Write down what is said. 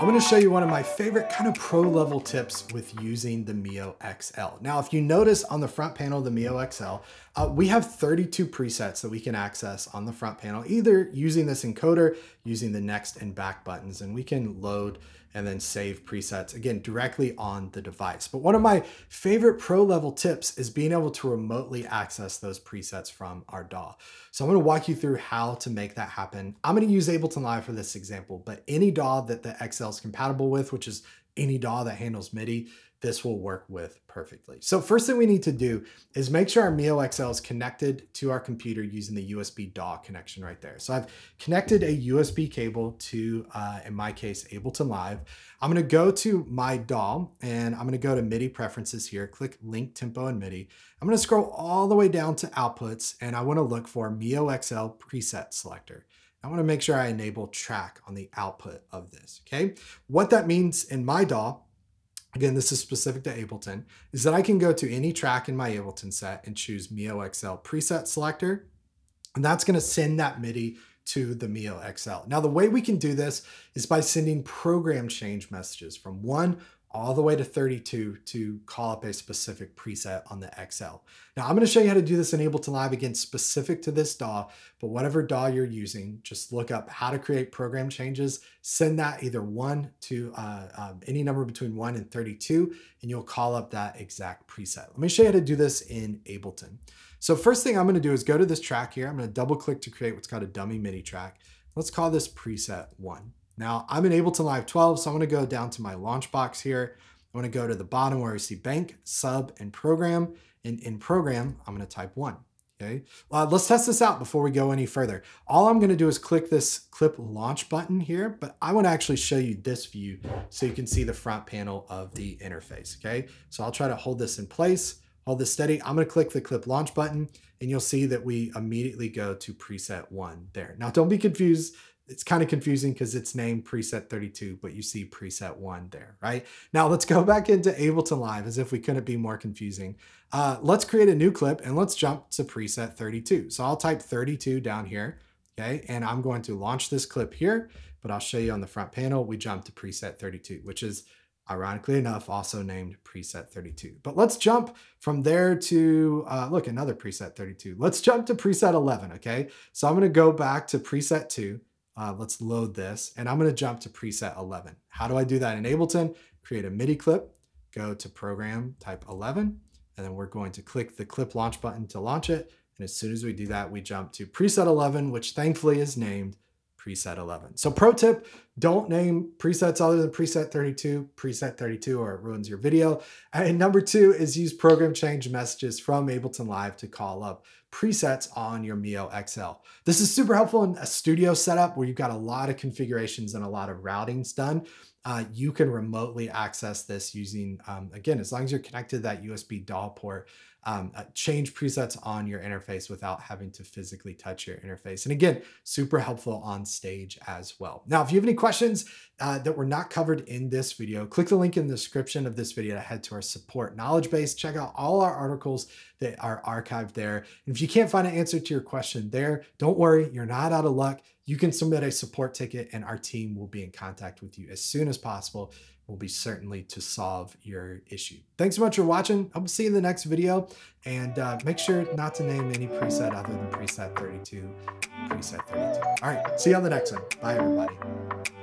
I'm gonna show you one of my favorite kind of pro level tips with using the mioXL. Now, if you notice on the front panel of the mioXL, uh, we have 32 presets that we can access on the front panel, either using this encoder, using the next and back buttons, and we can load and then save presets again directly on the device. But one of my favorite pro level tips is being able to remotely access those presets from our DAW. So I'm to walk you through how to make that happen. I'm going to use Ableton Live for this example, but any DAW that the XL is compatible with, which is any DAW that handles MIDI, this will work with perfectly. So first thing we need to do is make sure our mioXL is connected to our computer using the USB DAW connection right there. So I've connected a USB cable to, uh, in my case, Ableton Live. I'm gonna go to my DAW and I'm gonna go to MIDI preferences here, click link tempo and MIDI. I'm gonna scroll all the way down to outputs and I wanna look for mioXL preset selector. I want to make sure I enable track on the output of this, okay? What that means in my DAW again, this is specific to Ableton, is that I can go to any track in my Ableton set and choose Mio XL preset selector, and that's gonna send that MIDI to the Mio XL. Now, the way we can do this is by sending program change messages from one all the way to 32 to call up a specific preset on the XL. Now I'm going to show you how to do this in Ableton Live again specific to this DAW, but whatever DAW you're using, just look up how to create program changes, send that either one to uh, um, any number between one and 32, and you'll call up that exact preset. Let me show you how to do this in Ableton. So first thing I'm going to do is go to this track here. I'm to double click to create what's called a dummy MIDI track. Let's call this preset one. Now I'm in Ableton Live 12, so I'm gonna go down to my launch box here. I'm gonna go to the bottom where we see bank, sub, and program. And in program, I'm gonna type one. Okay, uh, let's test this out before we go any further. All I'm gonna do is click this clip launch button here, but I wanna actually show you this view so you can see the front panel of the interface, okay? So I'll try to hold this in place, hold this steady. I'm gonna click the clip launch button and you'll see that we immediately go to preset one there. Now don't be confused it's kind of confusing because it's named preset 32, but you see preset one there, right? Now let's go back into Ableton Live as if we couldn't be more confusing. Uh, let's create a new clip and let's jump to preset 32. So I'll type 32 down here, okay? And I'm going to launch this clip here, but I'll show you on the front panel, we jump to preset 32, which is ironically enough, also named preset 32. But let's jump from there to, uh, look, another preset 32. Let's jump to preset 11, okay? So I'm gonna go back to preset two, uh, let's load this and I'm going to jump to preset 11. How do I do that in Ableton? Create a MIDI clip, go to program, type 11, and then we're going to click the clip launch button to launch it. And as soon as we do that, we jump to preset 11, which thankfully is named preset 11. So pro tip, don't name presets other than preset 32, preset 32, or it ruins your video. And number two is use program change messages from Ableton Live to call up presets on your Mio XL. This is super helpful in a studio setup where you've got a lot of configurations and a lot of routings done. Uh, you can remotely access this using, um, again, as long as you're connected to that USB DAW port, um, uh, change presets on your interface without having to physically touch your interface. And again, super helpful on stage as well. Now, if you have any questions uh, that were not covered in this video, click the link in the description of this video to head to our support knowledge base. Check out all our articles that are archived there. And if you can't find an answer to your question there, don't worry, you're not out of luck. You can submit a support ticket and our team will be in contact with you as soon as possible We'll be certainly to solve your issue. Thanks so much for watching. I'll see you in the next video. And uh, make sure not to name any preset other than preset 32, preset 32. All right, see you on the next one. Bye, everybody.